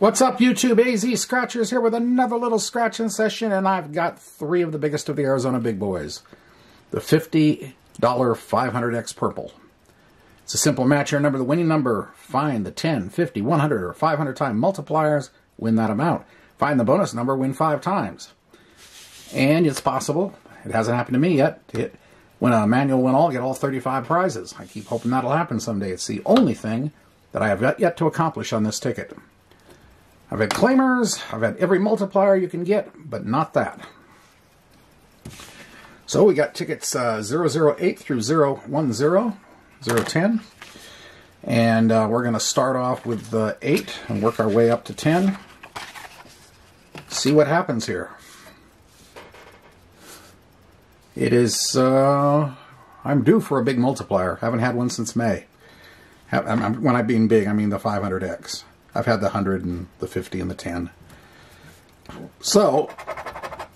What's up, YouTube? AZ Scratchers here with another little scratching session, and I've got three of the biggest of the Arizona big boys. The $50 500X Purple. It's a simple match here. Number the winning number. Find the 10, 50, 100, or 500 time multipliers. Win that amount. Find the bonus number. Win five times. And it's possible. It hasn't happened to me yet. It, when a manual win all, get all 35 prizes. I keep hoping that'll happen someday. It's the only thing that I have yet to accomplish on this ticket. I've had claimers, I've had every multiplier you can get, but not that. So we got tickets uh, 008 through 010, 010. And uh, we're going to start off with uh, 8 and work our way up to 10. See what happens here. It is, uh, I'm due for a big multiplier. Haven't had one since May. Have, I'm, when I mean big, I mean the 500X. I've had the 100 and the 50 and the 10. So,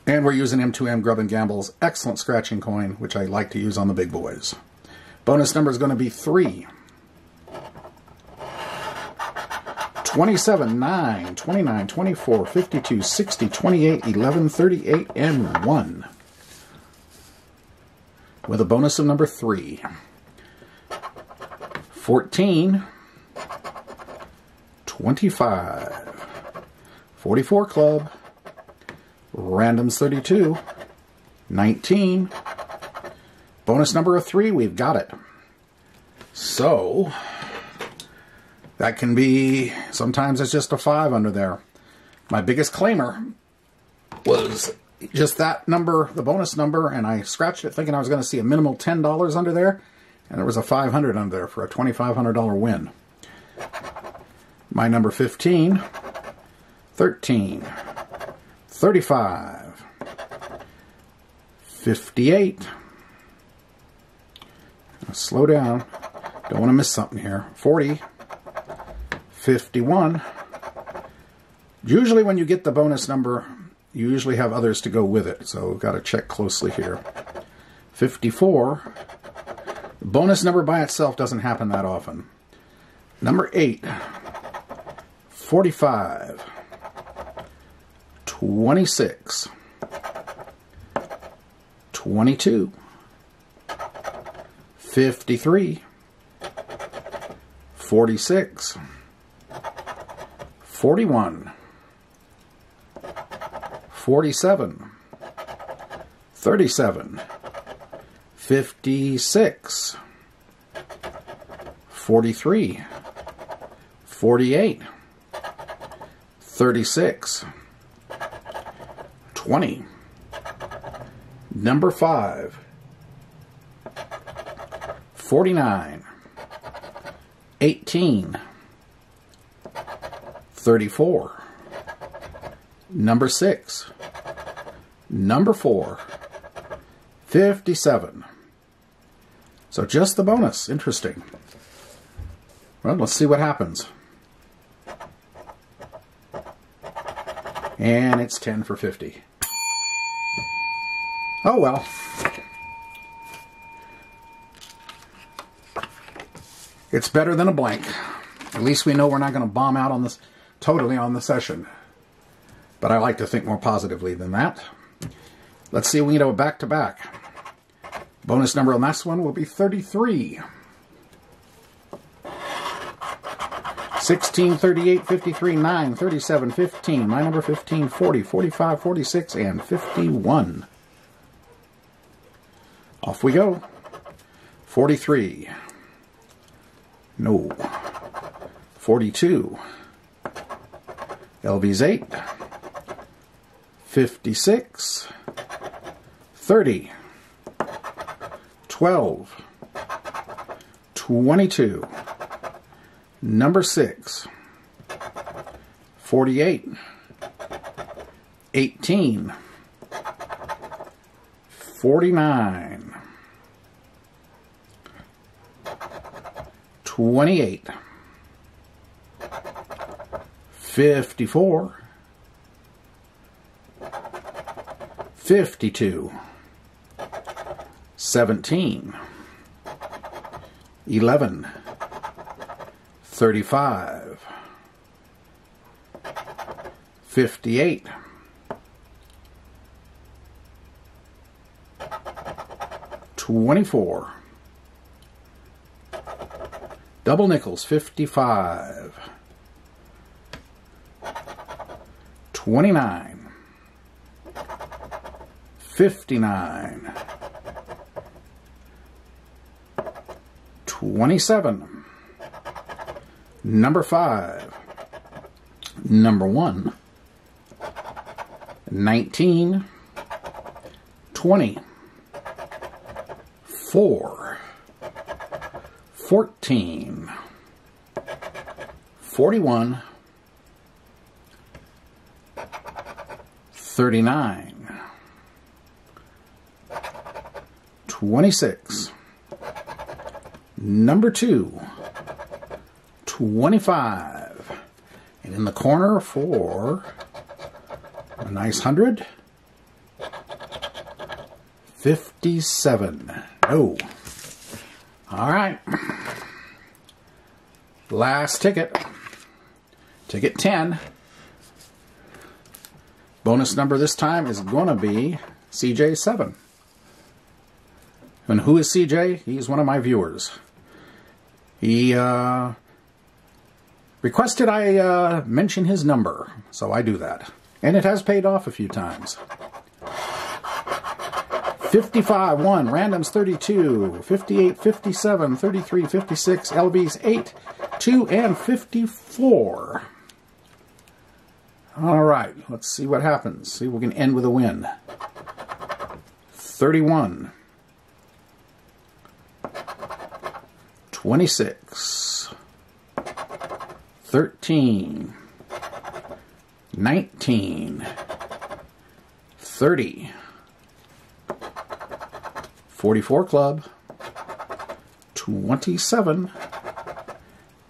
and we're using M2M Grub and Gamble's excellent scratching coin, which I like to use on the big boys. Bonus number is going to be 3. 27, 9, 29, 24, 52, 60, 28, 11, 38, and 1. With a bonus of number 3. 14, 25, 44 club, randoms 32, 19, bonus number of 3, we've got it. So, that can be, sometimes it's just a 5 under there. My biggest claimer was just that number, the bonus number, and I scratched it thinking I was going to see a minimal $10 under there, and there was a 500 under there for a $2,500 win. My number 15, 13, 35, 58. slow down. Don't want to miss something here. 40, 51. Usually when you get the bonus number, you usually have others to go with it, so we've got to check closely here. 54. The bonus number by itself doesn't happen that often. Number 8. 45, 26, 22, 53, 46, 41, 47, 37, 56, 43, 48, 36, 20, number 5, 49, 18, 34, number 6, number 4, 57. So just the bonus. Interesting. Well, let's see what happens. And it's 10 for 50. Oh well. It's better than a blank. At least we know we're not going to bomb out on this totally on the session. But I like to think more positively than that. Let's see if we can do a back-to-back. Bonus number on this one will be 33. 16, 38, 53, 9, 37, 15, my number 15, 40, 45, 46, and 51. Off we go. 43. No. 42. LV's 8. 56. 30. 12. 22. Number 6. 48. 18. 49. 28. 54. 52. 17. 11. 35, 58. Twenty-four. Double nickels, fifty-five. Twenty-nine. Fifty-nine. Twenty-seven. Number five. Number one. 19, 20, 4, 14, 41, 39, 26, number 2, 25, and in the corner for a nice hundred. 57. Oh. All right. Last ticket. Ticket 10. Bonus number this time is going to be CJ7. And who is CJ? He's one of my viewers. He uh, requested I uh, mention his number, so I do that. And it has paid off a few times. 55, 1, randoms 32, 58, 57, 33, 56, LBs 8, 2, and 54. All right, let's see what happens. See if we can end with a win. 31, 26, 13, 19, 30, 44 Club, 27,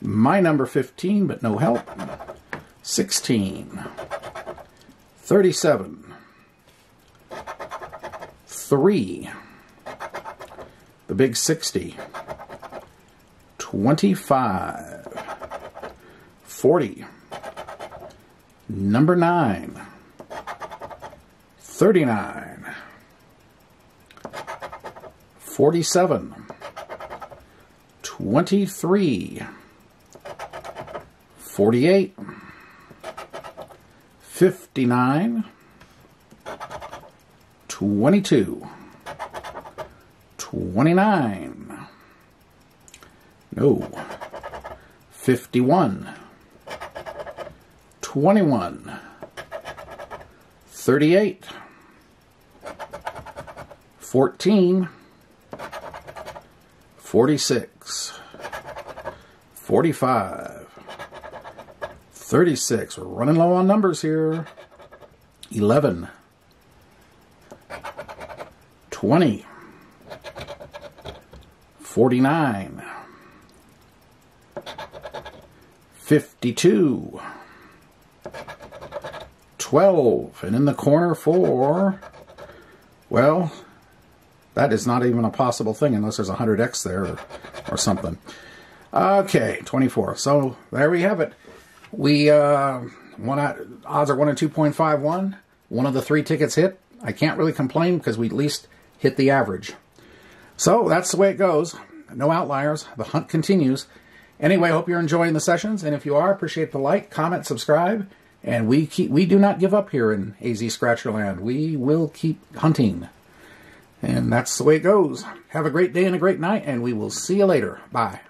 my number 15, but no help, 16, 37, 3, the big 60, 25, 40, number 9, 39, 47, 23, 48, 59, 22, 29, no, 51, 21, 38, 14, 46, 45, 36. We're running low on numbers here. 11, 20, 49, 52, 12, and in the corner for, well, that is not even a possible thing unless there's a 100x there or, or something. Okay, 24. So there we have it. We, uh, one odds are 1 in 2.51. One of the three tickets hit. I can't really complain because we at least hit the average. So that's the way it goes. No outliers. The hunt continues. Anyway, hope you're enjoying the sessions, and if you are, appreciate the like, comment, subscribe, and we keep we do not give up here in AZ Scratcherland. We will keep hunting. And that's the way it goes. Have a great day and a great night, and we will see you later. Bye.